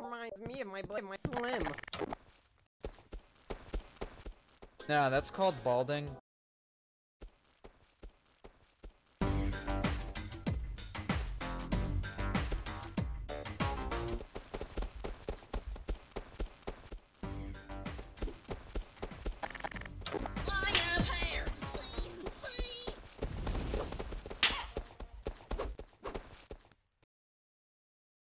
Reminds me of my blade, my slim. Nah, that's called balding.